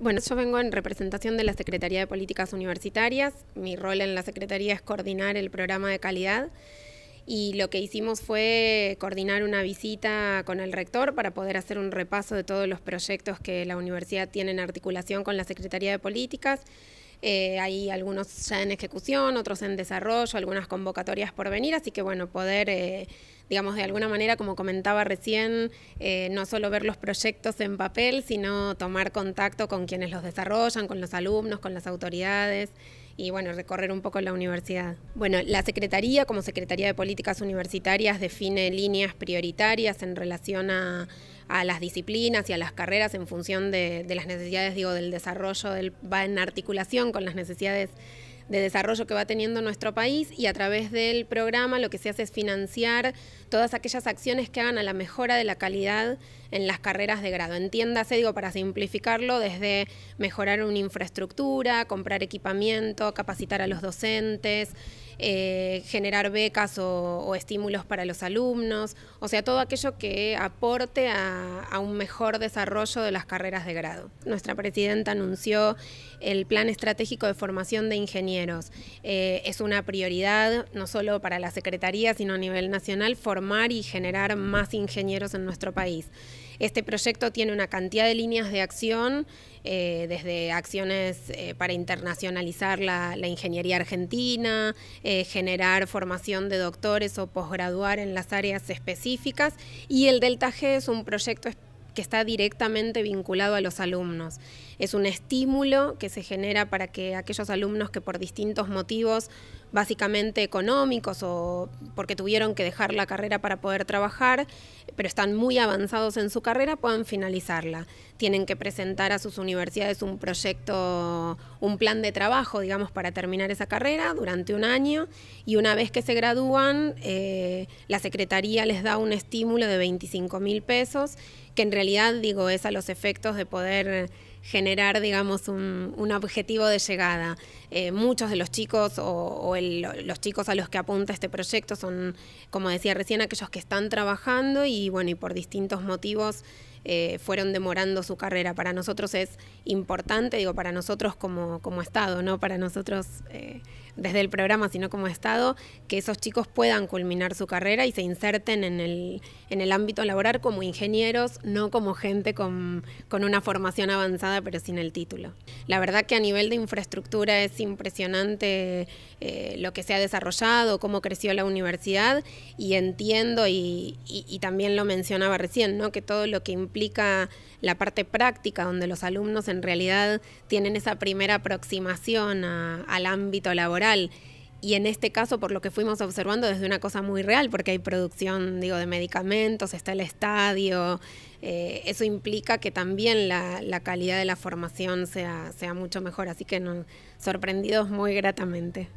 Bueno, yo vengo en representación de la Secretaría de Políticas Universitarias. Mi rol en la Secretaría es coordinar el programa de calidad y lo que hicimos fue coordinar una visita con el rector para poder hacer un repaso de todos los proyectos que la universidad tiene en articulación con la Secretaría de Políticas. Eh, hay algunos ya en ejecución, otros en desarrollo, algunas convocatorias por venir, así que bueno, poder... Eh, digamos, de alguna manera, como comentaba recién, eh, no solo ver los proyectos en papel, sino tomar contacto con quienes los desarrollan, con los alumnos, con las autoridades y bueno, recorrer un poco la universidad. Bueno, la Secretaría, como Secretaría de Políticas Universitarias, define líneas prioritarias en relación a, las disciplinas y a las carreras en función de, las necesidades, digo, del desarrollo, va en articulación con las necesidades de desarrollo que va teniendo nuestro país y a través del programa lo que se hace es financiar todas aquellas acciones que hagan a la mejora de la calidad en las carreras de grado. Entiéndase, digo, para simplificarlo, desde mejorar una infraestructura, comprar equipamiento, capacitar a los docentes, eh, generar becas o, estímulos para los alumnos, o sea, todo aquello que aporte a, un mejor desarrollo de las carreras de grado. Nuestra presidenta anunció el Plan Estratégico de Formación de Ingenieros. Eh, es una prioridad no solo para la Secretaría, sino a nivel nacional, formar y generar más ingenieros en nuestro país. Este proyecto tiene una cantidad de líneas de acción, eh, desde acciones eh, para internacionalizar la, ingeniería argentina, eh, generar formación de doctores o posgraduar en las áreas específicas, y el Delta G es un proyecto que está directamente vinculado a los alumnos. Es un estímulo que se genera para que aquellos alumnos que por distintos motivos, básicamente económicos o porque tuvieron que dejar la carrera para poder trabajar, pero están muy avanzados en su carrera, puedan finalizarla. Tienen que presentar a sus universidades un proyecto, un plan de trabajo, digamos, para terminar esa carrera durante un año y una vez que se gradúan, eh, la Secretaría les da un estímulo de 25 mil pesos que en realidad, digo, es a los efectos de poder generar, digamos, un, objetivo de llegada. Eh, muchos de los chicos o, los chicos a los que apunta este proyecto son, como decía recién, aquellos que están trabajando y, bueno, y por distintos motivos eh, fueron demorando su carrera. Para nosotros es importante, digo, para nosotros como, como Estado, no para nosotros eh, desde el programa, sino como Estado, que esos chicos puedan culminar su carrera y se inserten en el, en el ámbito laboral como ingenieros, no como gente con, con una formación avanzada pero sin el título. La verdad que a nivel de infraestructura es impresionante eh, lo que se ha desarrollado, cómo creció la universidad y entiendo y, y, también lo mencionaba recién, ¿no? que todo lo que implica la parte práctica, donde los alumnos en realidad tienen esa primera aproximación al ámbito laboral. Y en este caso, por lo que fuimos observando, desde una cosa muy real, porque hay producción, digo, de medicamentos, está el estadio, eh, eso implica que también la, calidad de la formación sea, sea mucho mejor. Así que nos sorprendidos muy gratamente.